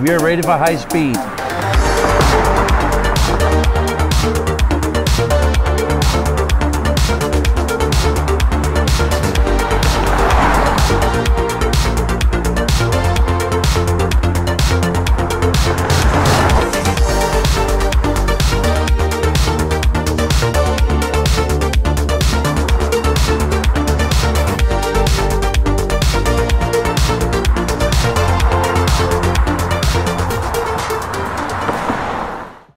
We are ready for high speed.